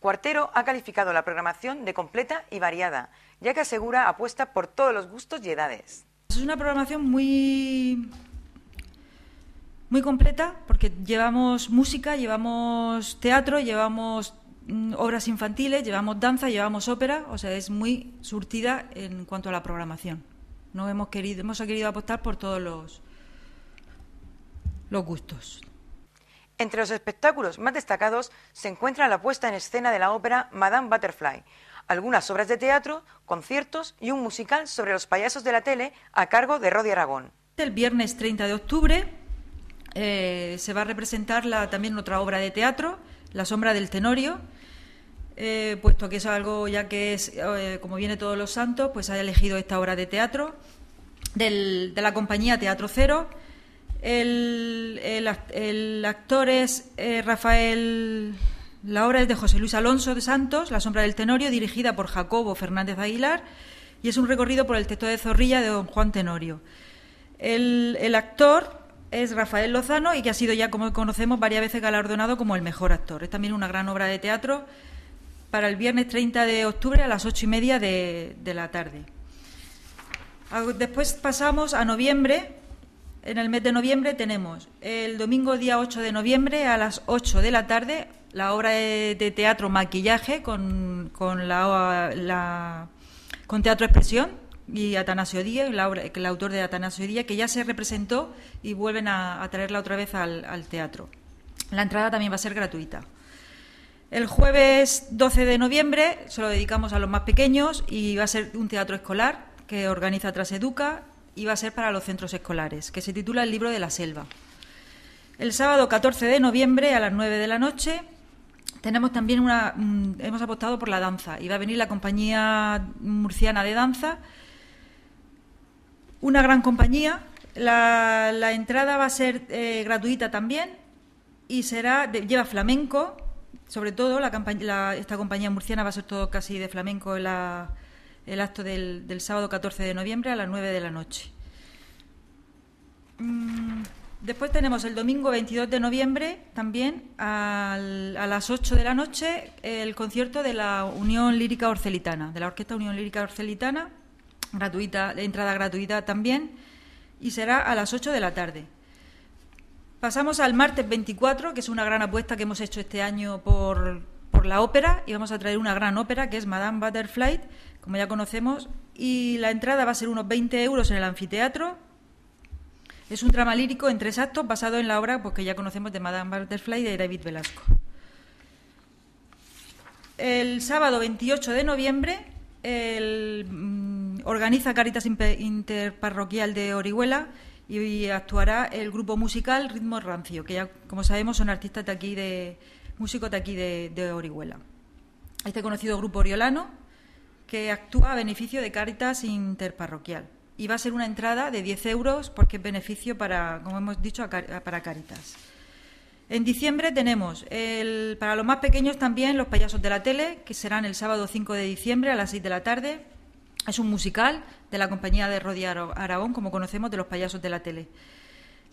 Cuartero ha calificado la programación de completa y variada, ya que asegura apuesta por todos los gustos y edades. Es una programación muy muy completa porque llevamos música, llevamos teatro, llevamos mm, obras infantiles, llevamos danza, llevamos ópera, o sea, es muy surtida en cuanto a la programación. No hemos querido, hemos querido apostar por todos los, los gustos. Entre los espectáculos más destacados se encuentra la puesta en escena de la ópera Madame Butterfly, algunas obras de teatro, conciertos y un musical sobre los payasos de la tele a cargo de Rodi Aragón. El viernes 30 de octubre eh, se va a representar también otra obra de teatro, La sombra del tenorio, eh, puesto que es algo ya que es, eh, como viene todos los santos, pues ha elegido esta obra de teatro de la compañía Teatro Cero. El, actor es Rafael, la obra es de José Luis Alonso de Santos, La sombra del tenorio, dirigida por Jacobo Fernández Aguilar, y es un recorrido por el texto de Zorrilla de don Juan Tenorio. El, el actor es Rafael Lozano y que ha sido ya, como conocemos, varias veces galardonado como el mejor actor. Es también una gran obra de teatro para el viernes 30 de octubre a las ocho y media de, la tarde. Después pasamos a noviembre. En el mes de noviembre tenemos el domingo día 8 de noviembre a las 8 de la tarde la obra de, teatro Maquillaje con, con, la, con Teatro Expresión y Atanasio Díaz, el autor de Atanasio Díaz, que ya se representó y vuelven a, traerla otra vez al, teatro. La entrada también va a ser gratuita. El jueves 12 de noviembre se lo dedicamos a los más pequeños y va a ser un teatro escolar que organiza Traseduca va a ser para los centros escolares, que se titula El libro de la selva. El sábado 14 de noviembre a las 9 de la noche tenemos también una mm, hemos apostado por la danza y va a venir la compañía murciana de danza una gran compañía. La, entrada va a ser eh, gratuita también y será lleva flamenco, sobre todo la, esta compañía murciana va a ser todo casi de flamenco el acto del, sábado 14 de noviembre a las 9 de la noche. Mm, después tenemos el domingo 22 de noviembre también a las 8 de la noche el concierto de la Unión Lírica Orcelitana, de la Orquesta Unión Lírica Orcelitana gratuita, entrada gratuita también, y será a las 8 de la tarde. Pasamos al martes 24, que es una gran apuesta que hemos hecho este año por, por la ópera, y vamos a traer una gran ópera que es Madame Butterfly, como ya conocemos, y la entrada va a ser unos 20 euros en el anfiteatro. Es un drama lírico en tres actos basado en la obra pues, que ya conocemos de Madame Butterfly de David Velasco. El sábado 28 de noviembre el, mm, organiza Caritas Interparroquial de Orihuela y, actuará el grupo musical Ritmo Rancio, que ya, como sabemos, son artistas de aquí, de músicos de aquí de, Orihuela. Este conocido grupo oriolano que actúa a beneficio de Caritas Interparroquial. Y va a ser una entrada de 10 euros porque es beneficio para, como hemos dicho, para Caritas. En diciembre tenemos el, para los más pequeños también Los payasos de la tele, que serán el sábado 5 de diciembre a las 6 de la tarde. Es un musical de la compañía de Rodi Aragón, como conocemos, de los payasos de la tele.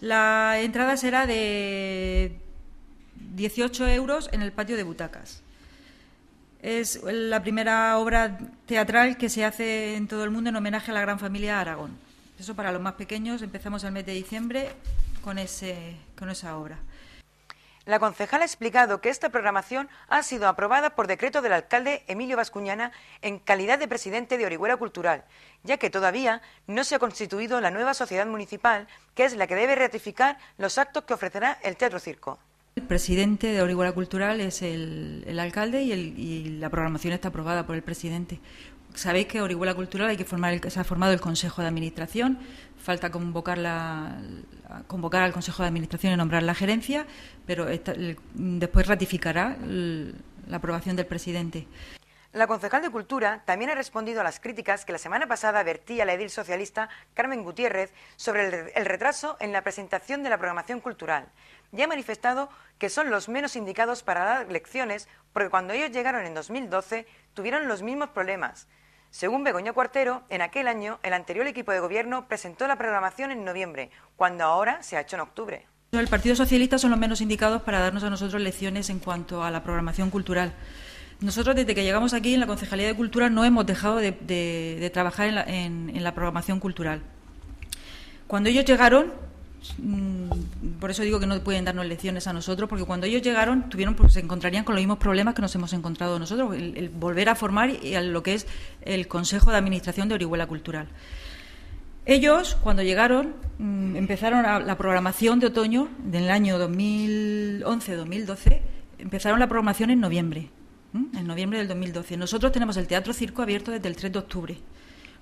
La entrada será de 18 euros en el patio de butacas. Es la primera obra teatral que se hace en todo el mundo en homenaje a la gran familia Aragón. Eso para los más pequeños. Empezamos el mes de diciembre con, ese, con esa obra. La concejal ha explicado que esta programación ha sido aprobada por decreto del alcalde Emilio Vascuñana en calidad de presidente de Orihuela Cultural, ya que todavía no se ha constituido la nueva sociedad municipal, que es la que debe ratificar los actos que ofrecerá el Teatro Circo. El presidente de Orihuela Cultural es el, alcalde y, la programación está aprobada por el presidente. Sabéis que Orihuela Cultural hay que formar se ha formado el Consejo de Administración, falta convocar al Consejo de Administración y nombrar la gerencia, pero después ratificará la aprobación del presidente. La concejal de Cultura también ha respondido a las críticas que la semana pasada vertía la edil socialista Carmen Gutiérrez sobre el retraso en la presentación de la programación cultural. Ya ha manifestado que son los menos indicados para dar lecciones porque cuando ellos llegaron en 2012 tuvieron los mismos problemas. Según Begoña Cuartero, en aquel año el anterior equipo de gobierno presentó la programación en noviembre, cuando ahora se ha hecho en octubre. El Partido Socialista son los menos indicados para darnos a nosotros lecciones en cuanto a la programación cultural. Nosotros desde que llegamos aquí en la Concejalía de Cultura no hemos dejado de, trabajar en la, programación cultural. Cuando ellos llegaron, por eso digo que no pueden darnos lecciones a nosotros, porque cuando ellos llegaron tuvieron, pues, se encontrarían con los mismos problemas que nos hemos encontrado nosotros, el, volver a formar y a lo que es el Consejo de Administración de Orihuela Cultural. Ellos, cuando llegaron, mm, empezaron la programación de otoño del año 2011-2012, empezaron la programación en noviembre en noviembre del 2012. Nosotros tenemos el Teatro Circo abierto desde el 3 de octubre.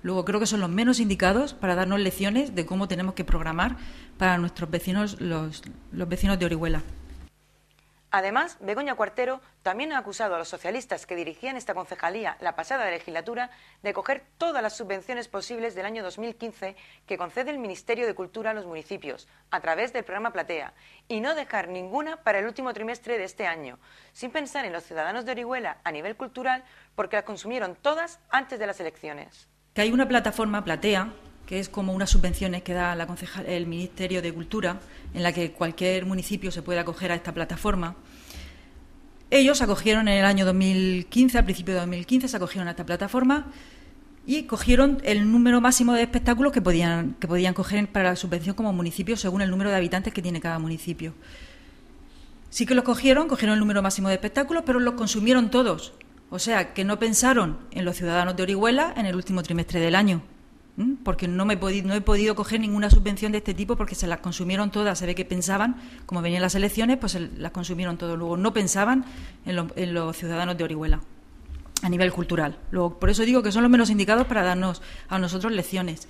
Luego creo que son los menos indicados para darnos lecciones de cómo tenemos que programar para nuestros vecinos, los, los vecinos de Orihuela. Además, Begoña Cuartero también ha acusado a los socialistas que dirigían esta concejalía la pasada legislatura de coger todas las subvenciones posibles del año 2015 que concede el Ministerio de Cultura a los municipios a través del programa Platea y no dejar ninguna para el último trimestre de este año, sin pensar en los ciudadanos de Orihuela a nivel cultural porque las consumieron todas antes de las elecciones. Que hay una plataforma Platea que es como unas subvenciones que da la el Ministerio de Cultura, en la que cualquier municipio se puede acoger a esta plataforma. Ellos acogieron en el año 2015, al principio de 2015, se acogieron a esta plataforma y cogieron el número máximo de espectáculos que podían, que podían coger para la subvención como municipio según el número de habitantes que tiene cada municipio. Sí que los cogieron, cogieron el número máximo de espectáculos, pero los consumieron todos. O sea, que no pensaron en los ciudadanos de Orihuela en el último trimestre del año porque no, me he podido, no he podido coger ninguna subvención de este tipo porque se las consumieron todas. Se ve que pensaban, como venían las elecciones, pues las consumieron todas. Luego no pensaban en, en, los ciudadanos de Orihuela a nivel cultural. Luego, por eso digo que son los menos indicados para darnos a nosotros lecciones.